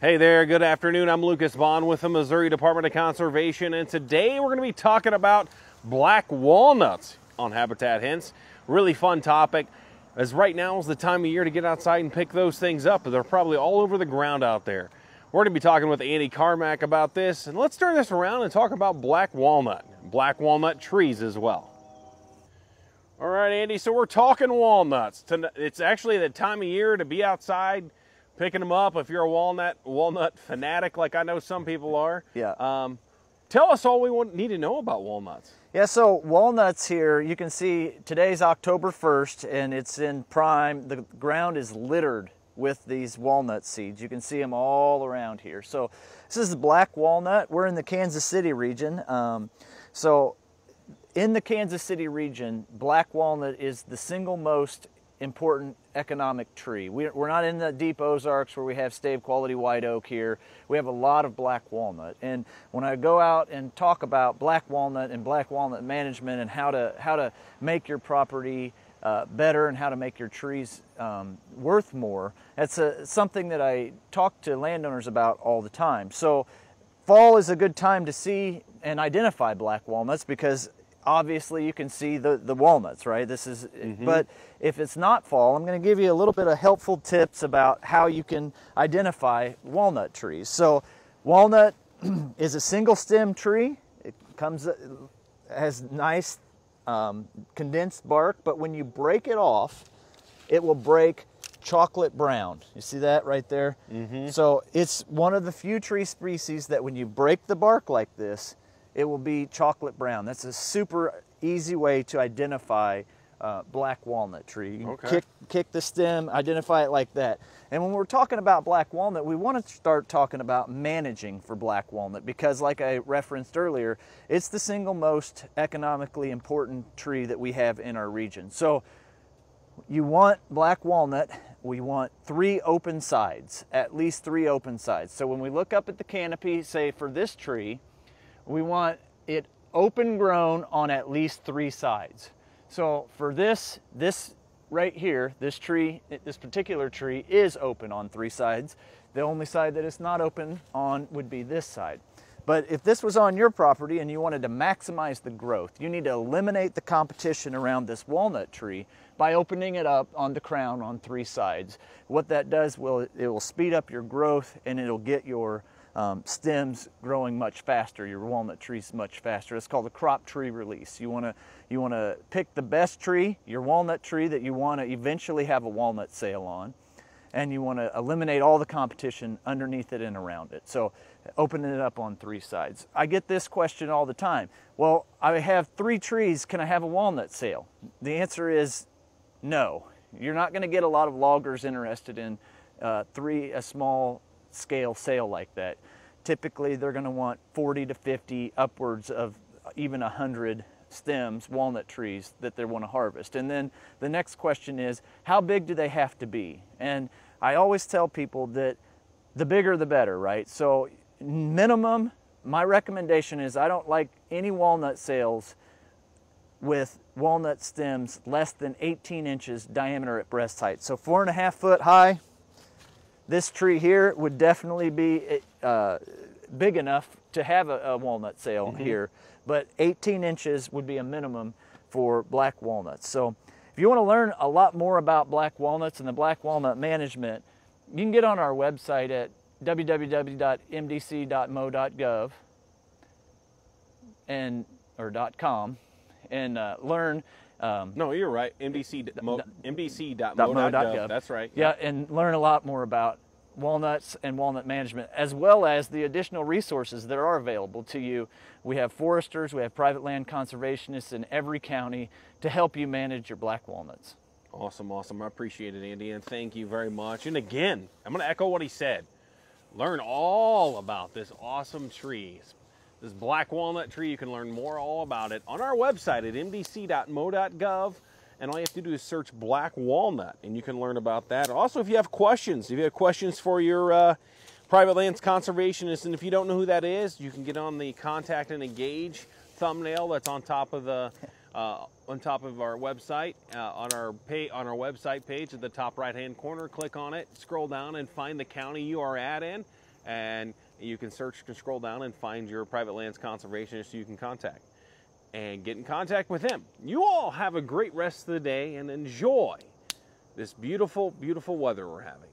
Hey there, good afternoon. I'm Lucas Bond with the Missouri Department of Conservation, and today we're going to be talking about black walnuts on Habitat Hints. Really fun topic, as right now is the time of year to get outside and pick those things up. They're probably all over the ground out there. We're going to be talking with Andy Carmack about this, and let's turn this around and talk about black walnut, black walnut trees as well. All right, Andy, so we're talking walnuts. It's actually the time of year to be outside picking them up. If you're a walnut walnut fanatic, like I know some people are, yeah. Um, tell us all we want, need to know about walnuts. Yeah, so walnuts here, you can see today's October 1st and it's in prime. The ground is littered with these walnut seeds. You can see them all around here. So this is the black walnut. We're in the Kansas City region. Um, so in the Kansas City region, black walnut is the single most important economic tree. We're not in the deep Ozarks where we have stave quality white oak here. We have a lot of black walnut. And when I go out and talk about black walnut and black walnut management and how to, how to make your property uh, better and how to make your trees um, worth more, that's a, something that I talk to landowners about all the time. So fall is a good time to see and identify black walnuts because obviously you can see the, the walnuts, right? This is, mm -hmm. but if it's not fall, I'm gonna give you a little bit of helpful tips about how you can identify walnut trees. So walnut is a single stem tree. It comes, has nice um, condensed bark, but when you break it off, it will break chocolate brown. You see that right there? Mm -hmm. So it's one of the few tree species that when you break the bark like this, it will be chocolate brown. That's a super easy way to identify uh, black walnut tree. You okay. kick, kick the stem, identify it like that. And when we're talking about black walnut, we want to start talking about managing for black walnut because like I referenced earlier, it's the single most economically important tree that we have in our region. So you want black walnut, we want three open sides, at least three open sides. So when we look up at the canopy, say for this tree, we want it open grown on at least three sides. So for this, this right here, this tree, this particular tree is open on three sides. The only side that it's not open on would be this side. But if this was on your property and you wanted to maximize the growth, you need to eliminate the competition around this walnut tree by opening it up on the crown on three sides. What that does, will it will speed up your growth and it'll get your um, stems growing much faster, your walnut trees much faster. It's called a crop tree release. You want to you want to pick the best tree, your walnut tree that you want to eventually have a walnut sale on, and you want to eliminate all the competition underneath it and around it. So opening it up on three sides. I get this question all the time. Well, I have three trees, can I have a walnut sale? The answer is no. You're not going to get a lot of loggers interested in uh, three, a small scale sale like that. Typically, they're going to want 40 to 50, upwards of even 100 stems, walnut trees that they want to harvest. And then the next question is, how big do they have to be? And I always tell people that the bigger the better, right? So minimum, my recommendation is I don't like any walnut sales with walnut stems less than 18 inches diameter at breast height. So four and a half foot high, this tree here would definitely be uh, big enough to have a, a walnut sale mm -hmm. here, but 18 inches would be a minimum for black walnuts. So if you want to learn a lot more about black walnuts and the black walnut management, you can get on our website at www.mdc.mo.gov and or .com and uh, learn um, no, you're right. MDC, MDC.mo.gov. That's right. Yeah, and learn a lot more about walnuts and walnut management, as well as the additional resources that are available to you. We have foresters, we have private land conservationists in every county to help you manage your black walnuts. Awesome, awesome. I appreciate it, Andy, and thank you very much. And again, I'm going to echo what he said. Learn all about this awesome tree, this black walnut tree, you can learn more all about it on our website at mdc.mo.gov. And all you have to do is search black walnut and you can learn about that. Also, if you have questions, if you have questions for your uh, private lands conservationist, and if you don't know who that is, you can get on the contact and engage thumbnail that's on top of the uh, on top of our website uh, on our pay on our website page at the top right hand corner click on it scroll down and find the county you are at in and you can search, and scroll down and find your private lands conservationist you can contact and get in contact with him. You all have a great rest of the day and enjoy this beautiful, beautiful weather we're having.